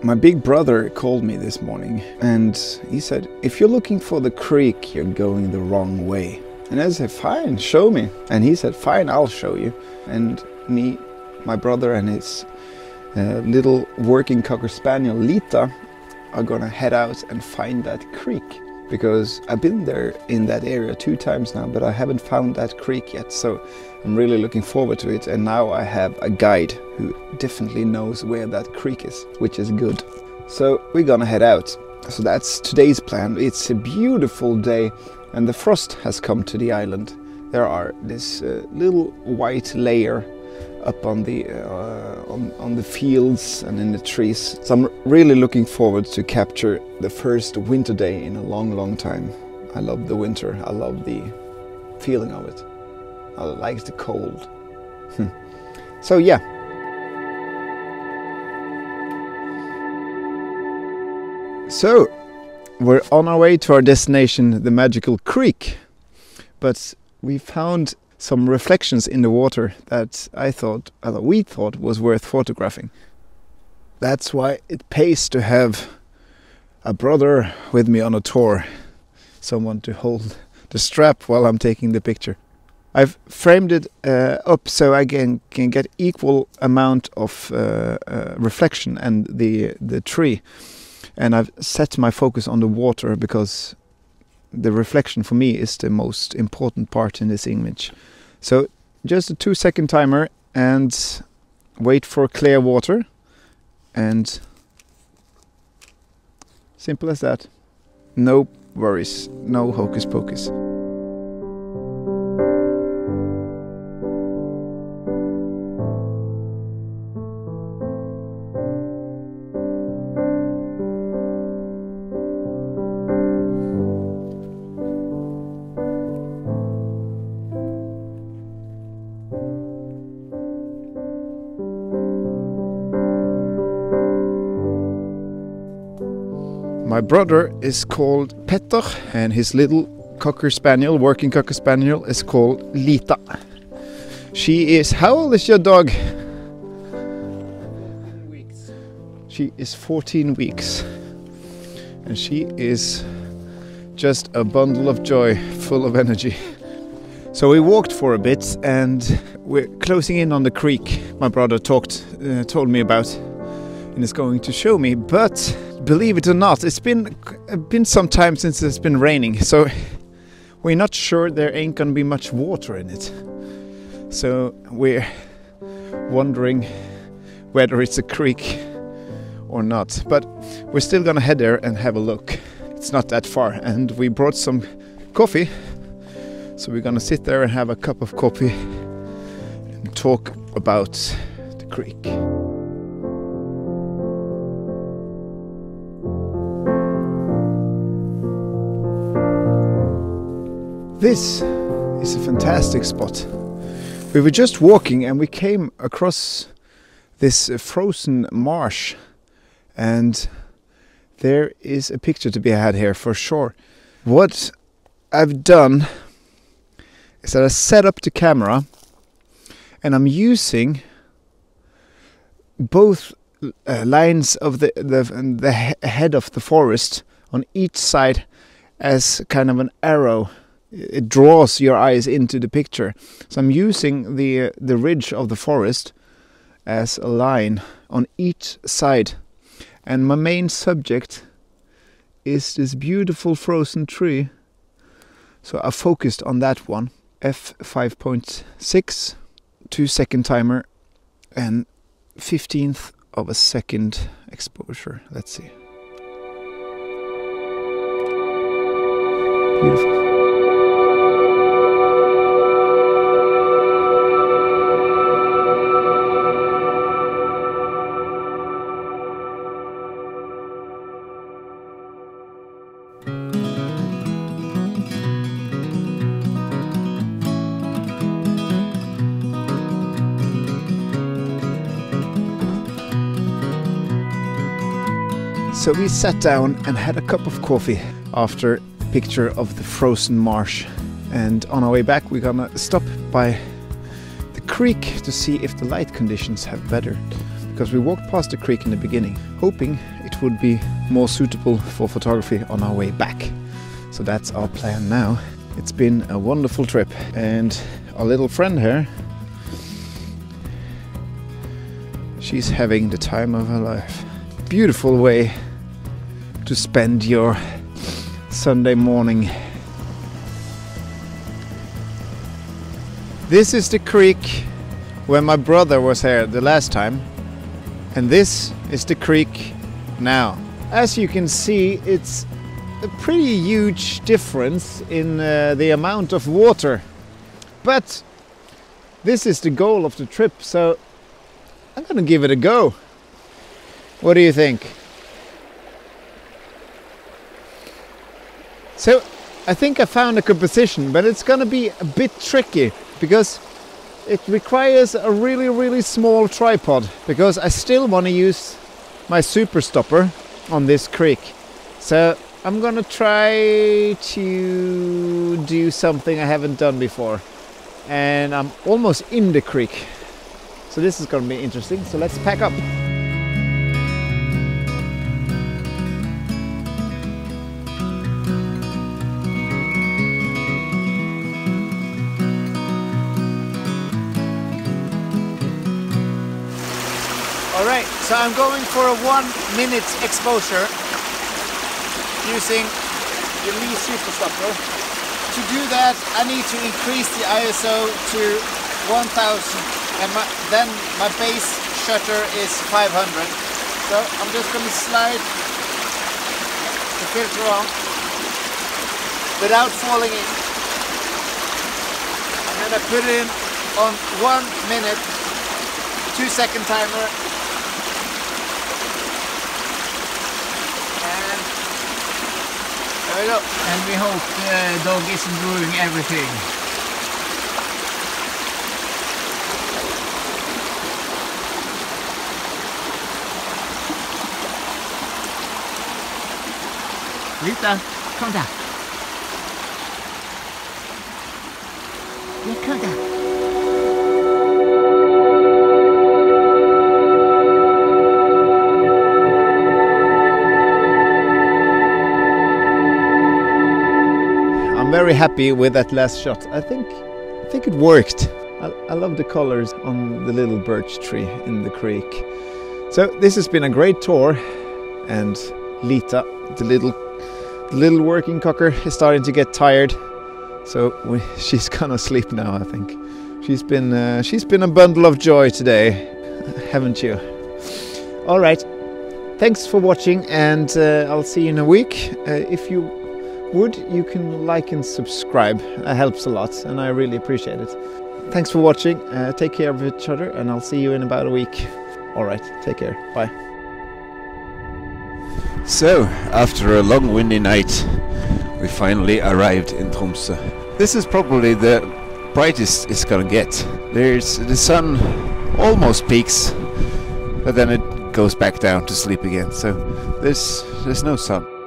My big brother called me this morning and he said, If you're looking for the creek, you're going the wrong way. And I said, Fine, show me. And he said, Fine, I'll show you. And me, my brother, and his uh, little working Cocker Spaniel, Lita, are gonna head out and find that creek. Because I've been there in that area two times now, but I haven't found that creek yet. So I'm really looking forward to it. And now I have a guide who definitely knows where that creek is, which is good. So we're gonna head out. So that's today's plan. It's a beautiful day and the frost has come to the island. There are this uh, little white layer up on the uh, on, on the fields and in the trees. So I'm really looking forward to capture the first winter day in a long, long time. I love the winter. I love the feeling of it. I like the cold. so yeah. So we're on our way to our destination, the magical creek. But we found some reflections in the water that I thought, uh, we thought, was worth photographing. That's why it pays to have a brother with me on a tour, someone to hold the strap while I'm taking the picture. I've framed it uh, up so I can, can get equal amount of uh, uh, reflection and the the tree, and I've set my focus on the water because the reflection for me is the most important part in this image. So just a two second timer and wait for clear water and simple as that. No worries, no hocus pocus. My brother is called Petter, and his little cocker spaniel, working cocker spaniel, is called Lita. She is. How old is your dog? Weeks. She is 14 weeks, and she is just a bundle of joy, full of energy. So we walked for a bit, and we're closing in on the creek. My brother talked, uh, told me about, and is going to show me. But believe it or not, it's been been some time since it's been raining, so we're not sure there ain't gonna be much water in it. So we're wondering whether it's a creek or not. But we're still gonna head there and have a look. It's not that far, and we brought some coffee. So we're gonna sit there and have a cup of coffee and talk about the creek. This is a fantastic spot. We were just walking and we came across this frozen marsh, and there is a picture to be had here for sure. What I've done is that I set up the camera and I'm using both uh, lines of the, the the head of the forest on each side as kind of an arrow it draws your eyes into the picture. So I'm using the the ridge of the forest as a line on each side, and my main subject is this beautiful frozen tree. So I focused on that one. F 5.6, two second timer, and 15th of a second exposure. Let's see. Beautiful. So we sat down and had a cup of coffee after a picture of the frozen marsh. And on our way back, we're gonna stop by the creek to see if the light conditions have bettered. because we walked past the creek in the beginning, hoping it would be more suitable for photography on our way back. So that's our plan now. It's been a wonderful trip, and our little friend here, she's having the time of her life. Beautiful way to spend your Sunday morning. This is the creek where my brother was here the last time, and this is the creek now. As you can see, it's a pretty huge difference in uh, the amount of water. But this is the goal of the trip, so I'm gonna give it a go. What do you think? So I think I found a composition, but it's gonna be a bit tricky because it requires a really really small tripod because I still want to use my super stopper on this creek. So I'm gonna try to do something I haven't done before. And I'm almost in the creek. So this is gonna be interesting. So let's pack up. Alright, so I'm going for a one minute exposure using the Lee Super Stopper. To do that I need to increase the ISO to 1000 and my, then my base shutter is 500. So I'm just going to slide the filter on without falling in. And then I put it in on one minute, two second timer and there we. And we hope the uh, dog isn't ruining everything. Lita, kom där. Ja, kom där. I'm very happy with that last shot. I think I think it worked. I, I love the colors on the little birch tree in the creek. So this has been a great tour and Lita, the little the little working cocker is starting to get tired. So we, she's gonna sleep now, I think. She's been uh, she's been a bundle of joy today, haven't you? All right. Thanks for watching, and uh, I'll see you in a week. Uh, if you would, you can like and subscribe. That helps a lot, and I really appreciate it. Thanks for watching. Uh, take care of each other, and I'll see you in about a week. All right. Take care. Bye. So, after a long windy night, we finally arrived in Tromsø. This is probably the brightest it's gonna get. There's the sun almost peaks, but then it goes back down to sleep again. So there's there's no sun.